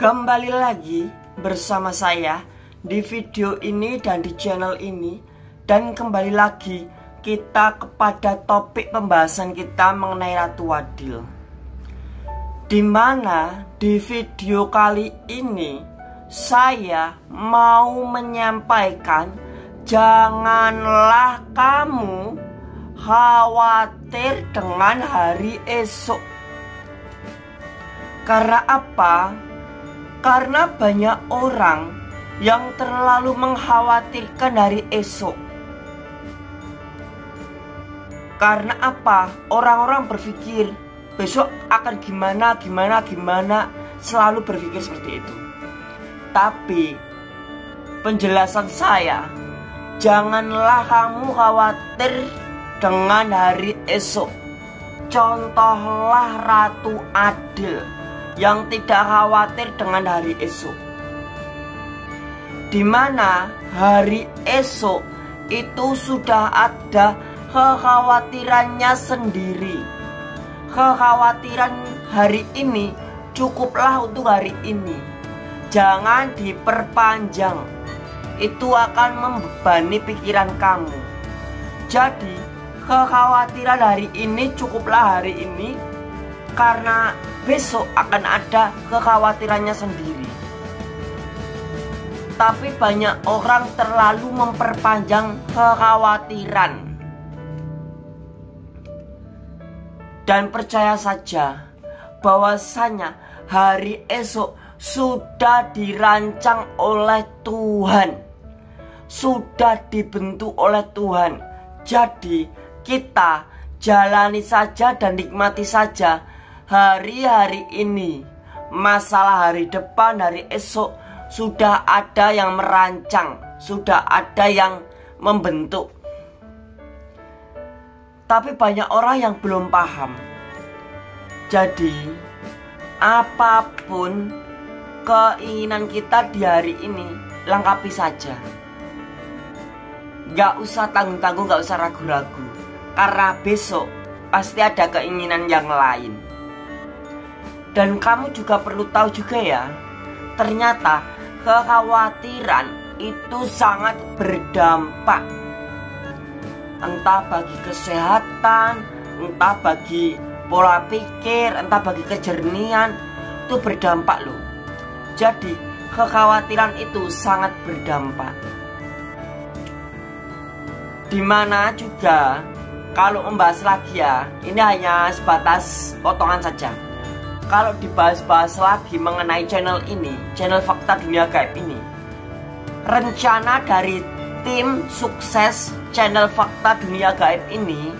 Kembali lagi bersama saya di video ini dan di channel ini. Dan kembali lagi kita kepada topik pembahasan kita mengenai Ratu Adil. Di mana di video kali ini saya mau menyampaikan Janganlah kamu khawatir dengan hari esok. Karena apa? Karena banyak orang yang terlalu mengkhawatirkan dari esok. Karena apa? Orang-orang berpikir besok akan gimana, gimana, gimana, selalu berpikir seperti itu. Tapi penjelasan saya, janganlah kamu khawatir dengan hari esok. Contohlah Ratu Adil yang tidak khawatir dengan hari esok. Di mana hari esok itu sudah ada kekhawatirannya sendiri. Kekhawatiran hari ini cukuplah untuk hari ini. Jangan diperpanjang. Itu akan membebani pikiran kamu. Jadi, kekhawatiran hari ini cukuplah hari ini karena besok akan ada kekhawatirannya sendiri. Tapi banyak orang terlalu memperpanjang kekhawatiran. Dan percaya saja bahwasanya hari esok sudah dirancang oleh Tuhan. Sudah dibentuk oleh Tuhan. Jadi kita jalani saja dan nikmati saja hari-hari ini, masalah hari depan, hari esok sudah ada yang merancang, sudah ada yang membentuk. Tapi banyak orang yang belum paham. Jadi, apa pun keinginan kita di hari ini, lengkapi saja. Gak usah tanggung-tanggung, gak usah ragu-ragu. Karena besok pasti ada keinginan yang lain. Dan kamu juga perlu tahu juga ya, ternyata kekhawatiran itu sangat berdampak. Entah bagi kesehatan, entah bagi pola pikir, entah bagi kejernihan, itu berdampak loh. Jadi, kekhawatiran itu sangat berdampak. Di mana juga kalau membahas lagi ya, ini hanya sebatas potongan saja kalau dibahas-bahas lagi mengenai channel ini, channel Fakta Dunia Gaib ini, rencana dari tim sukses channel Fakta Dunia Gaib ini,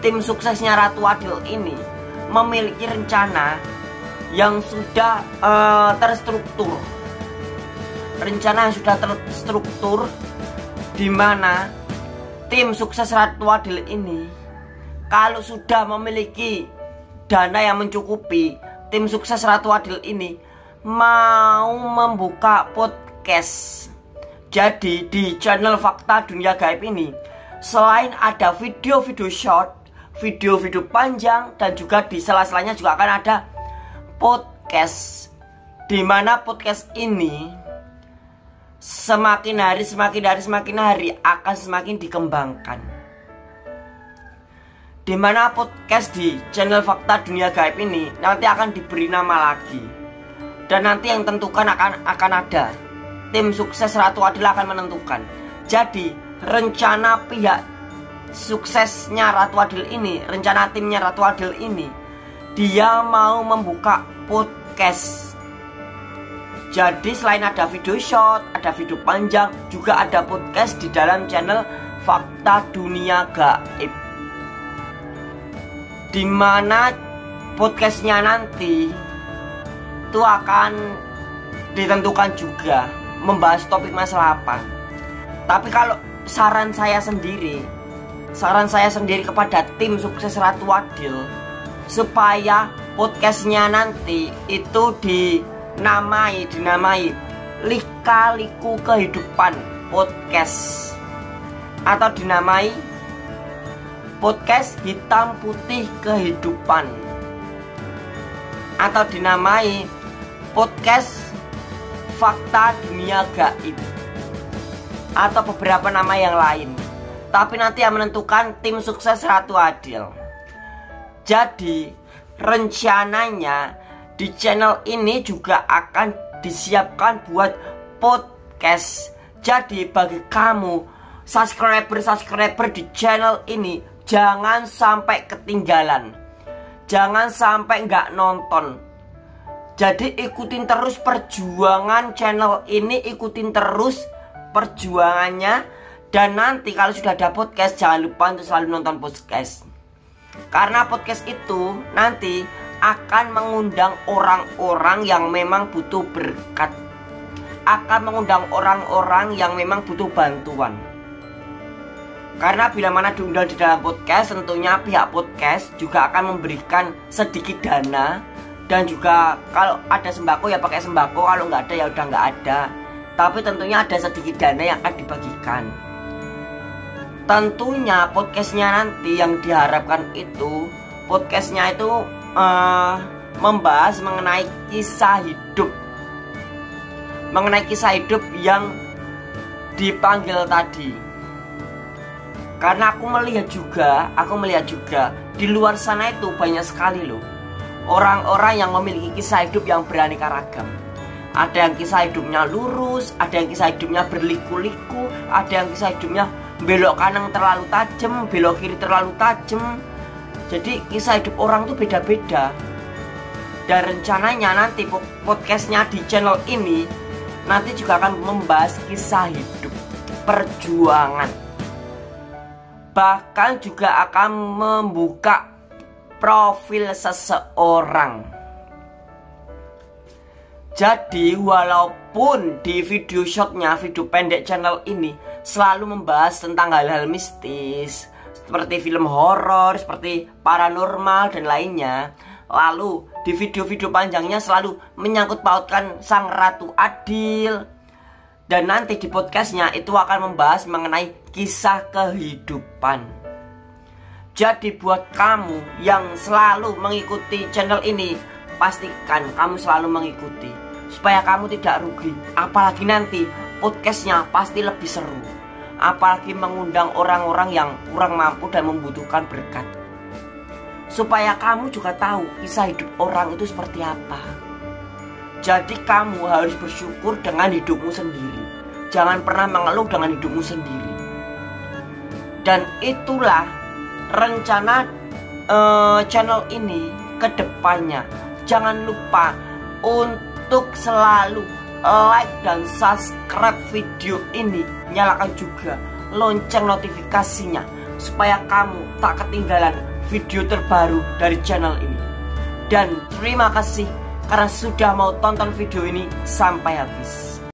tim suksesnya Ratu Adil ini, memiliki rencana yang sudah uh, terstruktur. Rencana yang sudah terstruktur di mana tim sukses Ratu Adil ini kalau sudah memiliki dana yang mencukupi, tim sukses Ratu Adil ini mau membuka podcast. Jadi di channel Fakta Dunia Gaib ini selain ada video-video short, video-video panjang dan juga di sela-selanya juga akan ada podcast. Di mana podcast ini semakin hari semakin hari semakin hari akan semakin dikembangkan di mana podcast di channel Fakta Dunia Gaib ini nanti akan diberi nama lagi. Dan nanti yang tentukan akan akan ada. Tim sukses Ratu Adil akan menentukan. Jadi, rencana pihak suksesnya Ratu Adil ini, rencana timnya Ratu Adil ini, dia mau membuka podcast. Jadi selain ada video short, ada video panjang, juga ada podcast di dalam channel Fakta Dunia Gaib di mana podcastnya nanti itu akan ditentukan juga membahas topik masalah apa. Tapi kalau saran saya sendiri saran saya sendiri kepada tim sukses Ratu Adil supaya podcastnya nanti itu dinamai dinamai lika-liku kehidupan podcast. Atau dinamai podcast hitam putih kehidupan. Atau dinamai podcast fakta dunia gaib. Atau beberapa nama yang lain. Tapi nanti yang menentukan tim sukses Ratu Adil. Jadi rencananya di channel ini juga akan disiapkan buat podcast. Jadi bagi kamu subscriber-subscriber di channel ini jangan sampai ketinggalan jangan sampai nggak nonton jadi ikutin terus perjuangan channel ini, ikutin terus perjuangannya dan nanti kalau sudah ada podcast jangan lupa untuk selalu nonton podcast. Karena podcast itu nanti akan mengundang orang-orang yang memang butuh berkat. Akan mengundang orang-orang yang memang butuh bantuan. Karena bila mana diundang di dalam podcast, tentunya pihak podcast juga akan memberikan sedikit dana. Dan juga kalau ada sembako ya pakai sembako. Kalau nggak ada ya udah nggak ada. Tapi tentunya ada sedikit dana yang akan dibagikan. Tentunya podcastnya nanti yang diharapkan itu podcastnya itu uh, membahas mengenai kisah hidup. Mengenai kisah hidup yang dipanggil tadi karena aku melihat juga aku melihat juga di luar sana itu banyak sekali loh orang-orang yang memiliki kisah hidup yang beraneka ragam. Ada yang kisah hidupnya lurus, ada yang kisah hidupnya berliku-liku, ada yang kisah hidupnya belok kanan terlalu tajam, belok kiri terlalu tajam. Jadi kisah hidup orang itu beda-beda. Dan rencananya nanti podcastnya di channel ini nanti juga akan membahas kisah hidup, perjuangan. Bahkan juga akan membuka profil seseorang. Jadi walaupun di video shotnya, video pendek channel ini selalu membahas tentang hal-hal mistis seperti film horor, seperti paranormal dan lainnya. Lalu di video-video panjangnya selalu menyangkut pautkan sang ratu adil. Dan nanti di podcastnya itu akan membahas mengenai kisah kehidupan. Jadi buat kamu yang selalu mengikuti channel ini Pastikan kamu selalu mengikuti. Supaya kamu tidak rugi. Apalagi nanti podcastnya pasti lebih seru. Apalagi mengundang orang-orang yang kurang mampu dan membutuhkan berkat. Supaya kamu juga tahu kisah hidup orang itu seperti apa. Jadi kamu harus bersyukur dengan hidupmu sendiri Jangan pernah mengeluh dengan hidupmu sendiri Dan itulah rencana uh, channel ini ke depannya. Jangan lupa untuk selalu like dan subscribe video ini. Nyalakan juga lonceng notifikasinya supaya kamu tak ketinggalan video terbaru dari channel ini. Dan terima kasih karena sudah mau tonton video ini sampai habis.